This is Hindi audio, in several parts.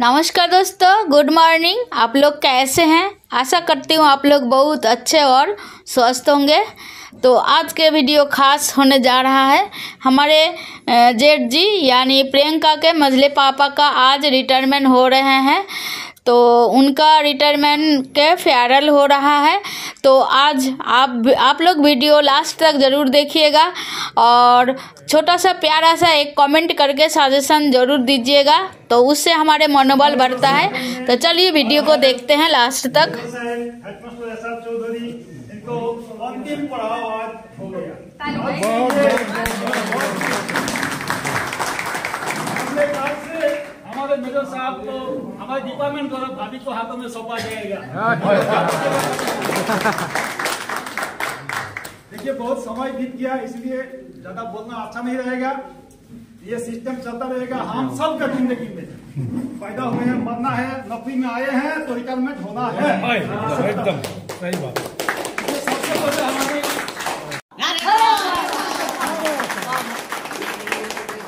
नमस्कार दोस्तों गुड मॉर्निंग आप लोग कैसे हैं? आशा करती हूँ आप लोग बहुत अच्छे और स्वस्थ होंगे। तो आज के वीडियो खास होने जा रहा है। हमारे जेठ जी, यानी प्रियंका के मजले पापा का आज रिटायरमेंट हो रहे हैं। तो उनका रिटायरमेंट के फेयरल हो रहा है। तो आज आप आप लोग वीडियो लास्ट तक ज़रूर देखिएगा और छोटा सा प्यारा सा एक कमेंट करके सजेशन ज़रूर दीजिएगा। तो उससे हमारे मनोबल बढ़ता है। तो चलिए वीडियो को देखते हैं लास्ट तक। हमारे मेजर साहब को हमारे डिपार्टमेंट द्वारा भाभी को हाथों में सौंपा जाएगा। देखिए बहुत समय बीत गया इसलिए ज़्यादा बोलना अच्छा नहीं रहेगा। ये सिस्टम चलता रहेगा। हम सब का ज़िंदगी में पैदा हुए हैं मरना है नौकरी में आए हैं तो रिटायरमेंट होना है। एकदम सही बात ये सबसे पहले हमारे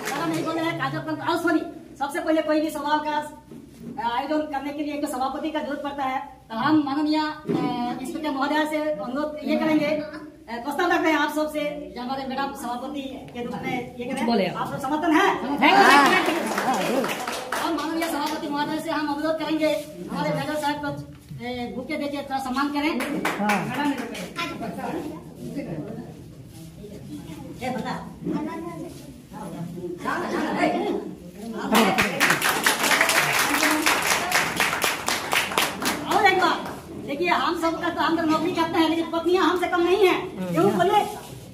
सारा नहीं बोल रहे हैं कार्यक्रम आओ सॉरी सबसे पहले कोई भी सभा का आयोजन करने के लिए एक तो सभापति का ज़रूरत पड़ता है। तो हम माननीय स्पीकर महोदय से अनुरोध ये करेंगे। प्रस्ताव रखते हैं आप सबसे जो हमारे मैडम सभापति के रूप में ये करें। आप। सब समर्थन है? हम माननीय सभापति महोदय से हम अनुरोध करेंगे। हमारे मैडम साहब को भूखे देके थोड़ा सम्मान करें। मैडम बता। देखिए हम सब का तो तो नौकरी करते हैं लेकिन पत्नियाँ हमसे कम नहीं है। क्यों बोले?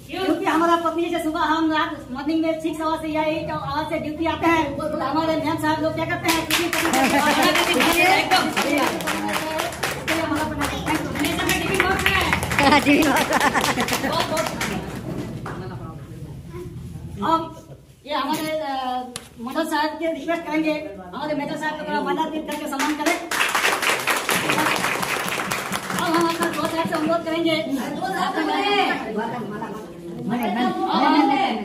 क्योंकि हमारा पत्नी से सुबह हम रात मॉर्निंग में सिक्स आवर से या एट आवर से ड्यूटी आते हैं तो हमारे मैम साहब लोग क्या करते हैं? ये हमारे मदर साहब के रिक्वेस्ट करेंगे। हमारे मेजर साहब को थोड़ा माला दीप करके सम्मान करें। अपना दो साहब से अनुरोध करेंगे अब हम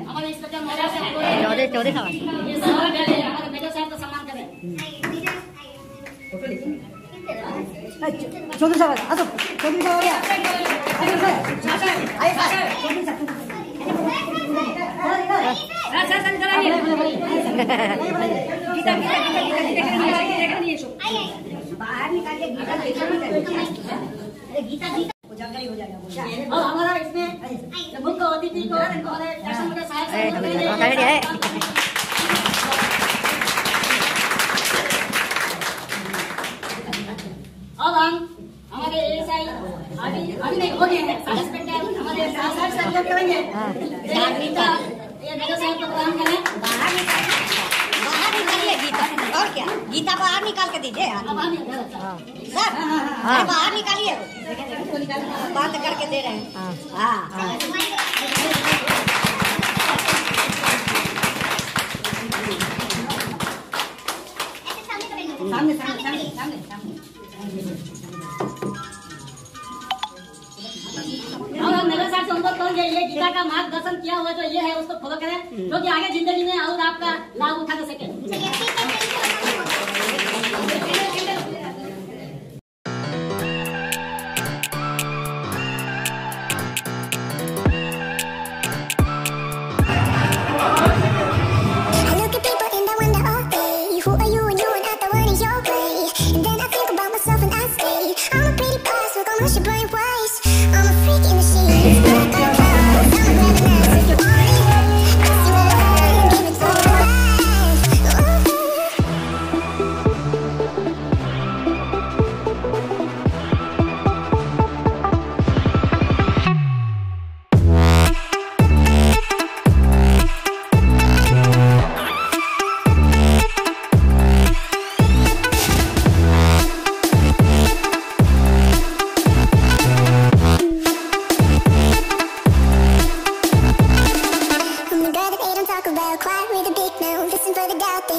हमारे इंस्पेक्टर महोदय से अनुरोध करेंगे। ये सम्मान करें हमारे मेजर साहब का सम्मान करें चौधरी साहब आ जाओ चौधरी साहब आ गया आइए सर आइए सर चौधरी साहब बाहर निकालिए गीता गीता गीता जानकारी हो जाएगा और हमारा इसमें मुख्य अतिथि को हमारे के साहब से अब हम हमारे एएसआई अभी अभी नहीं हो गए हैं। सब इंस्पेक्टर हमारे साहब से करेंगे। जय ये मेरे साहब को प्रदान करें। बाहर निकालिए बाहर निकालिए गीता और क्या गीता बाहर निकाल के दीजिए यार अब हम इधर अच्छा। सर बाहर निकालिए। बंद करके दे रहे हैं। हाँ। हाँ। सामने सामने सामने सामने सामने। और मेरे साथ से करेंगे ये गीता का मार्गदर्शन किया हुआ जो ये है उसको फॉलो करें। क्योंकि आगे ज़िंदगी में और आपका लाभ उठा सके Thank you.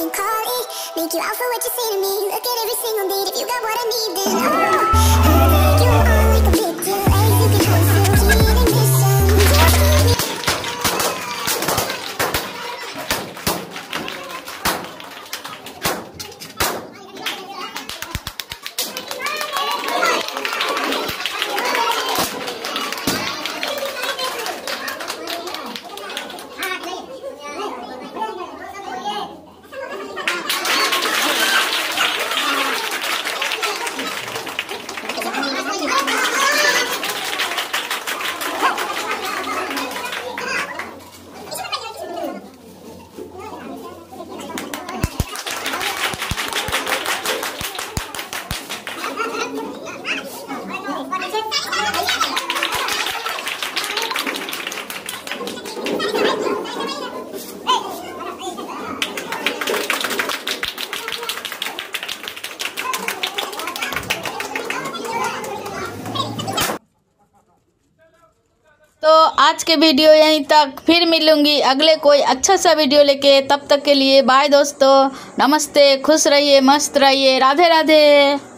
Call it. Make you out for what you say to me. Look at every single need. If you got what I need, then oh, आज के वीडियो यहीं तक। फिर मिलूँगी अगले कोई अच्छा सा वीडियो लेके। तब तक के लिए बाय दोस्तों। नमस्ते, खुश रहिए, मस्त रहिए। राधे राधे।